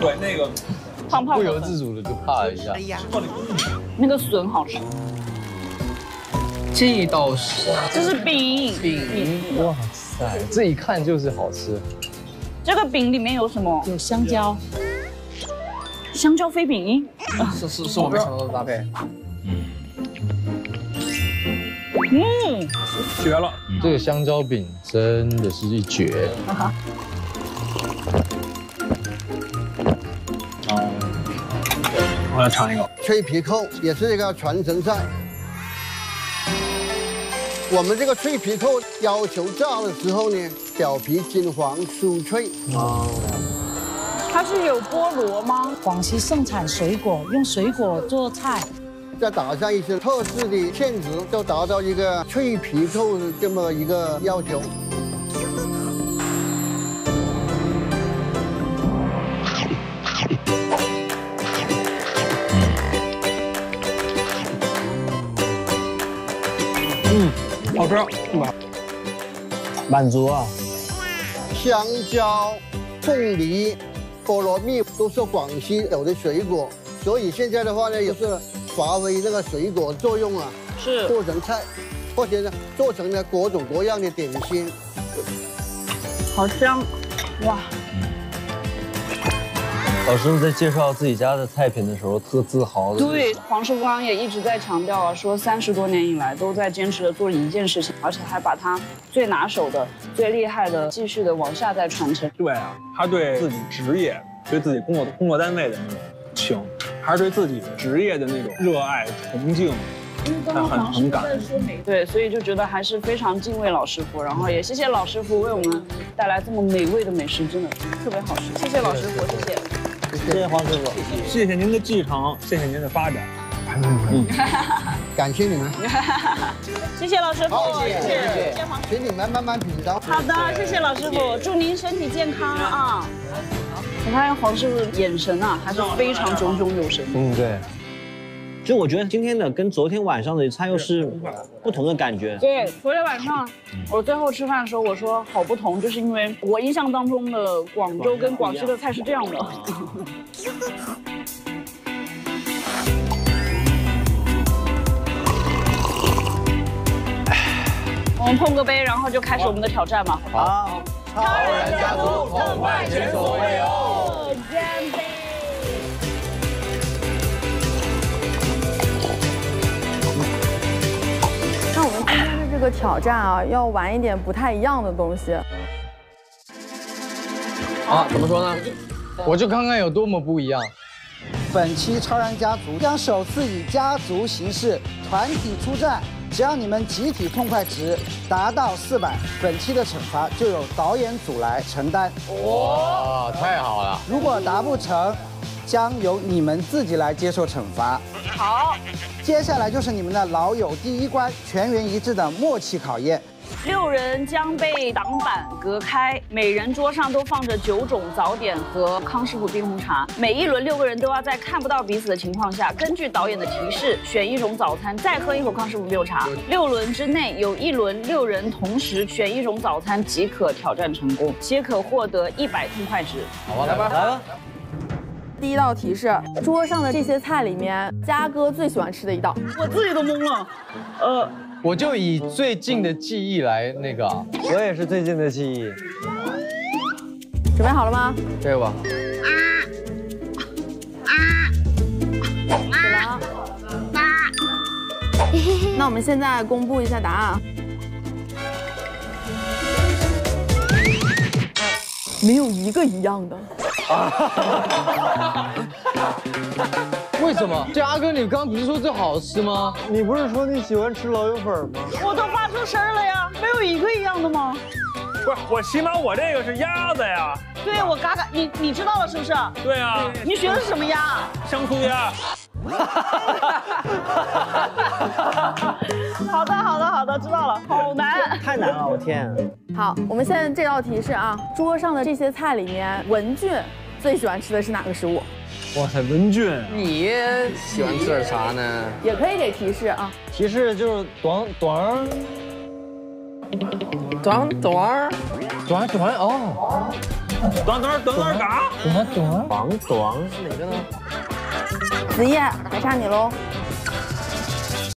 对，那个胖胖不由自主的就怕了一下。哎呀那个笋好吃，这道是这是饼饼，哇塞，这一看就是好吃。这个饼里面有什么？有香蕉，香蕉飞饼。是是是我没想到的搭配。嗯，绝了。这个香蕉饼真的是一绝。我来尝一个。脆皮扣也是一个传承菜。我们这个脆皮扣要求炸的时候呢，表皮金黄酥脆。哦它是有菠萝吗？广西盛产水果，用水果做菜，再打上一些特制的芡汁，就达到一个脆皮扣的这么一个要求。好吃，吧？满足啊！香蕉、凤梨、菠萝蜜都是广西有的水果，所以现在的话呢，也是发挥这个水果作用啊，是做成菜，或者呢做成了各种各样的点心。好香，哇！老师傅在介绍自己家的菜品的时候，特自豪的。对，黄师傅刚刚也一直在强调啊，说三十多年以来都在坚持的做一件事情，而且还把他最拿手的、最厉害的继续的往下再传承。对啊，他对自己职业、对自己工作工作单位的那种情，还是对自己职业的那种热爱、崇敬，他很很感恩。对，所以就觉得还是非常敬畏老师傅，然后也谢谢老师傅为我们带来这么美味的美食，真的特别好吃。谢谢老师傅，谢谢。谢谢黄师傅，谢谢您的继承，谢谢您的发展。感谢你们，谢谢老师傅，好谢谢谢谢谢黄。请你们慢慢品尝。好的，谢谢老师傅，祝您身体健康啊！我发现黄师傅眼神啊，还是非常炯炯有神。嗯，对。就我觉得今天的跟昨天晚上的菜又是不同的感觉。对，昨天晚上我最后吃饭的时候，我说好不同，就是因为我印象当中的广州跟广西的菜是这样的。我们碰个杯，然后就开始我们的挑战吧。好，超人家族痛快前所个挑战啊，要玩一点不太一样的东西。啊，怎么说呢？我就看看有多么不一样。本期超然家族将首次以家族形式团体出战，只要你们集体痛快值达到四百，本期的惩罚就由导演组来承担。哇，太好了！如果达不成，将由你们自己来接受惩罚。好，接下来就是你们的老友第一关全员一致的默契考验。六人将被挡板隔开，每人桌上都放着九种早点和康师傅冰红茶。每一轮六个人都要在看不到彼此的情况下，根据导演的提示选一种早餐，再喝一口康师傅冰红茶。六轮之内有一轮六人同时选一种早餐即可挑战成功，皆可获得一百痛快值。好吧，来吧，来吧。第一道题是桌上的这些菜里面，嘉哥最喜欢吃的一道。我自己都懵了，呃，我就以最近的记忆来那个，我也是最近的记忆。准备好了吗？这个吧？对了。那我们现在公布一下答案。没有一个一样的。为什么？这阿哥，你刚刚不是说这好吃吗？你不是说你喜欢吃老友粉吗？我都发出声了呀，没有一个一样的吗？不是，我起码我这个是鸭子呀。对，我嘎嘎，你你知道了是不是？对啊，你学的是什么鸭？香酥鸭。好的，好的，好的，知道了。好难，太难了，我天！好，我们现在这道题是啊，桌上的这些菜里面，文俊最喜欢吃的是哪个食物？哇塞，文俊，你喜欢吃点啥呢？也可以给提示啊。提示就是短短短短短短哦，短短短短嘎，懂了懂了。黄短哪个呢？子夜，还差你喽。